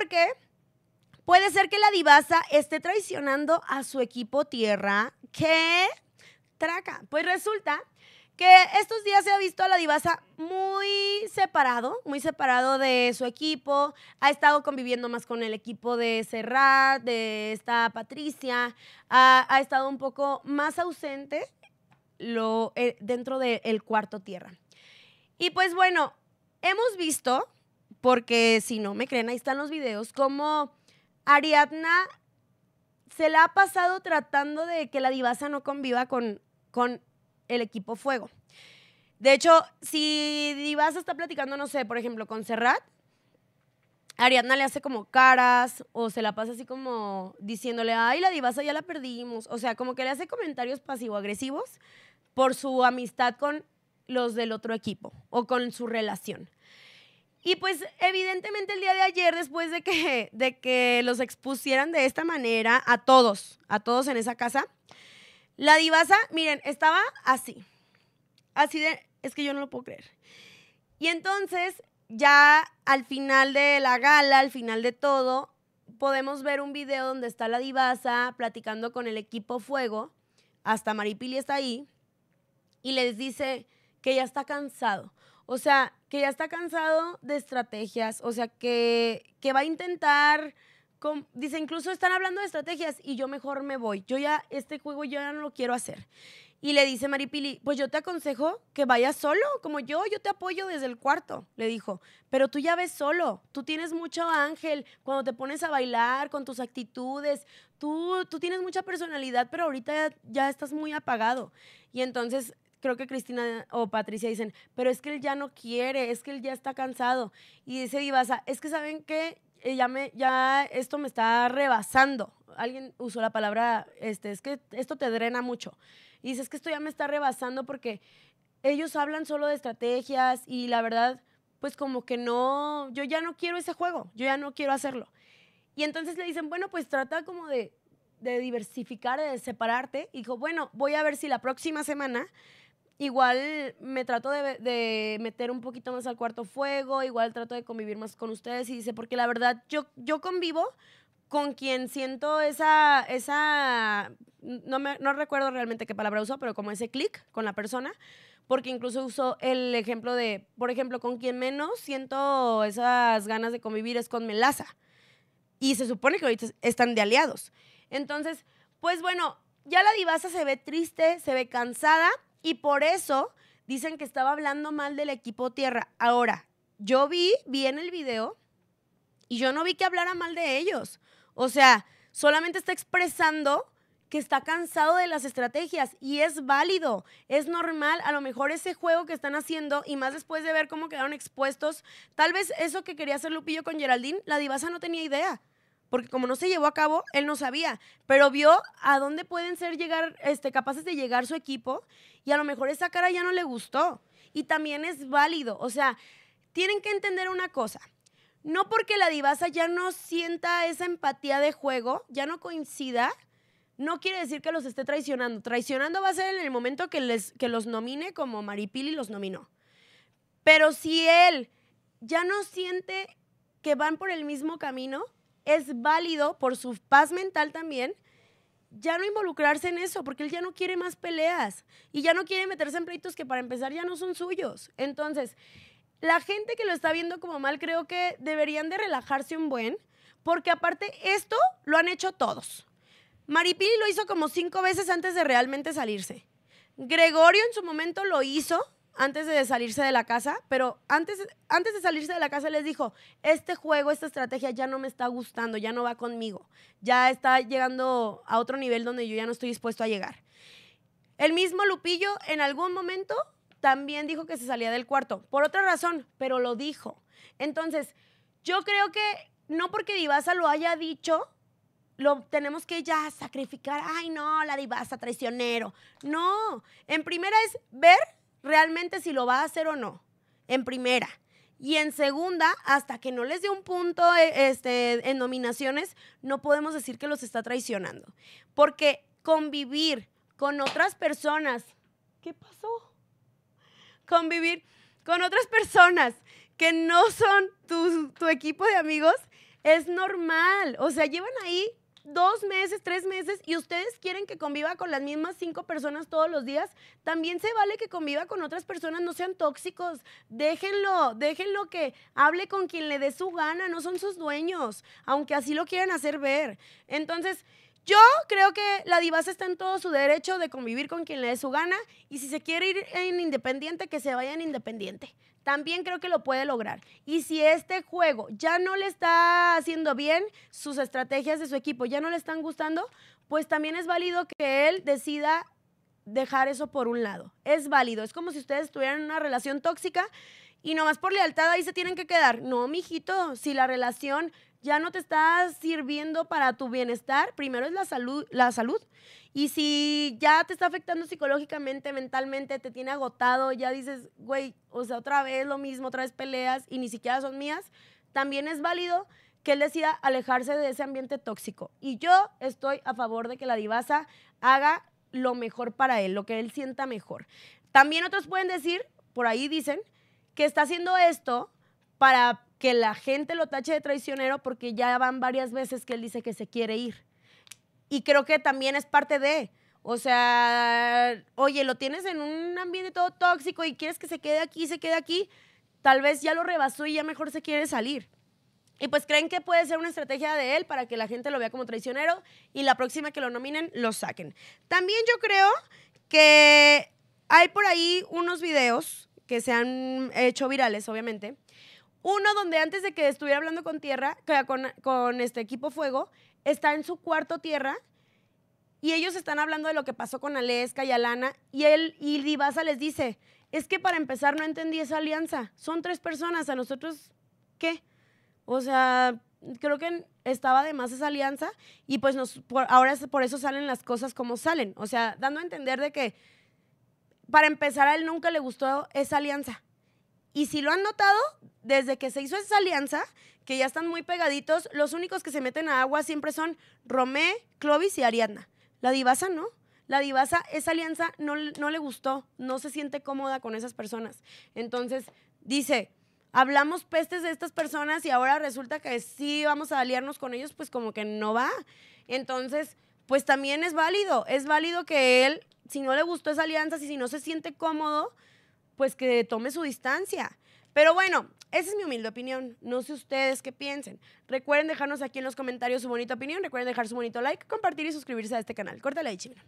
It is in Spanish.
Porque puede ser que la divasa esté traicionando a su equipo tierra. ¿Qué? Traca. Pues resulta que estos días se ha visto a la divasa muy separado, muy separado de su equipo, ha estado conviviendo más con el equipo de Serrat, de esta Patricia, ha, estado un poco más ausente eh, dentro del cuarto tierra. Y pues bueno, hemos visto, porque si no me creen, ahí están los videos, como Ariadna se la ha pasado tratando de que la divasa no conviva con, con el equipo fuego. De hecho, si Divasa está platicando, no sé, por ejemplo, con Serrat, Ariadna le hace como caras o se la pasa así como diciéndole, ay, la divasa ya la perdimos. O sea, como que le hace comentarios pasivo-agresivos por su amistad con los del otro equipo o con su relación. Y pues evidentemente el día de ayer, después de que, de que los expusieran de esta manera a todos, a todos en esa casa, la divasa, miren, estaba así. Así de, es que yo no lo puedo creer. Y entonces, ya al final de la gala, al final de todo, podemos ver un video donde está la divasa platicando con el equipo Fuego. Hasta Maripili está ahí. Y les dice que ya está cansado. O sea, que ya está cansado de estrategias. O sea, que, que va a intentar dice, incluso están hablando de estrategias y yo mejor me voy. Yo ya, este juego yo ya no lo quiero hacer. Y le dice Maripili, pues yo te aconsejo que vayas solo, como yo, yo te apoyo desde el cuarto, le dijo. Pero tú ya ves solo, tú tienes mucho ángel cuando te pones a bailar con tus actitudes, tú, tú tienes mucha personalidad, pero ahorita ya, ya estás muy apagado. Y entonces creo que Cristina o Patricia dicen, pero es que él ya no quiere, es que él ya está cansado. Y dice Ibasa, es que saben que eh, ya, me, ya esto me está rebasando. Alguien usó la palabra, este, es que esto te drena mucho. Y dices que esto ya me está rebasando porque ellos hablan solo de estrategias y la verdad, pues como que no, yo ya no quiero ese juego, yo ya no quiero hacerlo. Y entonces le dicen, bueno, pues trata como de, de diversificar, de separarte. Y dijo, bueno, voy a ver si la próxima semana igual me trato de, meter un poquito más al cuarto fuego, igual trato de convivir más con ustedes y dice, porque la verdad yo, yo convivo con quien siento esa, esa no, me, no recuerdo realmente qué palabra usó, pero como ese clic con la persona, porque incluso usó el ejemplo de, por ejemplo, con quien menos siento esas ganas de convivir es con Melaza. Y se supone que ahorita están de aliados. Entonces, pues bueno, ya la divasa se ve triste, se ve cansada y por eso dicen que estaba hablando mal del equipo tierra. Ahora, yo vi, vi en el video y yo no vi que hablara mal de ellos. O sea, solamente está expresando que está cansado de las estrategias y es válido, es normal, a lo mejor ese juego que están haciendo y más después de ver cómo quedaron expuestos, tal vez eso que quería hacer Lupillo con Geraldine, la divasa no tenía idea porque como no se llevó a cabo, él no sabía, pero vio a dónde pueden ser llegar, este, capaces de llegar su equipo y a lo mejor esa cara ya no le gustó. Y también es válido, o sea, tienen que entender una cosa. No porque la divasa ya no sienta esa empatía de juego, ya no coincida, no quiere decir que los esté traicionando. Traicionando va a ser en el momento que, les, que los nomine como Maripili los nominó. Pero si él ya no siente que van por el mismo camino, es válido por su paz mental también ya no involucrarse en eso, porque él ya no quiere más peleas y ya no quiere meterse en pleitos que para empezar ya no son suyos. Entonces, la gente que lo está viendo como mal creo que deberían de relajarse un buen, porque aparte esto lo han hecho todos. Maripili lo hizo como cinco veces antes de realmente salirse. Gregorio en su momento lo hizo antes de salirse de la casa, pero antes, antes de salirse de la casa les dijo, este juego, esta estrategia ya no me está gustando, ya no va conmigo, ya está llegando a otro nivel donde yo ya no estoy dispuesto a llegar. El mismo Lupillo en algún momento también dijo que se salía del cuarto, por otra razón, pero lo dijo. Entonces, yo creo que no porque Divasa lo haya dicho, lo tenemos que ya sacrificar. Ay, no, la Divasa traicionero. No, en primera es ver realmente si lo va a hacer o no, en primera. Y en segunda, hasta que no les dé un punto eh, este, en nominaciones, no podemos decir que los está traicionando. Porque convivir con otras personas, ¿qué pasó? Convivir con otras personas que no son tu, tu equipo de amigos es normal. O sea, llevan ahí dos meses, tres meses y ustedes quieren que conviva con las mismas cinco personas todos los días, también se vale que conviva con otras personas, no sean tóxicos, déjenlo, déjenlo que hable con quien le dé su gana, no son sus dueños, aunque así lo quieran hacer ver. Entonces, yo creo que la divasa está en todo su derecho de convivir con quien le dé su gana y si se quiere ir en independiente, que se vaya en independiente. También creo que lo puede lograr. Y si este juego ya no le está haciendo bien, sus estrategias de su equipo ya no le están gustando, pues también es válido que él decida dejar eso por un lado. Es válido. Es como si ustedes tuvieran una relación tóxica y nomás por lealtad ahí se tienen que quedar. No, mijito, si la relación ya no te está sirviendo para tu bienestar, primero es la salud, la salud. Y si ya te está afectando psicológicamente, mentalmente, te tiene agotado, ya dices, güey, o sea, otra vez lo mismo, otra vez peleas y ni siquiera son mías, también es válido que él decida alejarse de ese ambiente tóxico. Y yo estoy a favor de que la divasa haga lo mejor para él, lo que él sienta mejor. También otros pueden decir, por ahí dicen, que está haciendo esto para que la gente lo tache de traicionero porque ya van varias veces que él dice que se quiere ir. Y creo que también es parte de, o sea, oye, lo tienes en un ambiente todo tóxico y quieres que se quede aquí, se quede aquí, tal vez ya lo rebasó y ya mejor se quiere salir. Y pues creen que puede ser una estrategia de él para que la gente lo vea como traicionero y la próxima que lo nominen lo saquen. También yo creo que hay por ahí unos videos que se han hecho virales, obviamente, uno donde antes de que estuviera hablando con Tierra, con, con este equipo Fuego, está en su cuarto Tierra y ellos están hablando de lo que pasó con Aleska y Alana y él y Divasa les dice, es que para empezar no entendí esa alianza. Son tres personas, a nosotros, ¿qué? O sea, creo que estaba de más esa alianza y pues nos, ahora por eso salen las cosas como salen. O sea, dando a entender de que para empezar a él nunca le gustó esa alianza. Y si lo han notado, desde que se hizo esa alianza, que ya están muy pegaditos, los únicos que se meten a agua siempre son Romé, Clovis y Ariadna. La divasa no. La divasa, esa alianza no, no le gustó, no se siente cómoda con esas personas. Entonces, dice, hablamos pestes de estas personas y ahora resulta que sí vamos a aliarnos con ellos, pues como que no va. Entonces, pues también es válido, es válido que él, si no le gustó esa alianza, si no se siente cómodo, pues que tome su distancia. Pero bueno, esa es mi humilde opinión. No sé ustedes qué piensen. Recuerden dejarnos aquí en los comentarios su bonita opinión. Recuerden dejar su bonito like, compartir y suscribirse a este canal. Córtale ahí, chingón.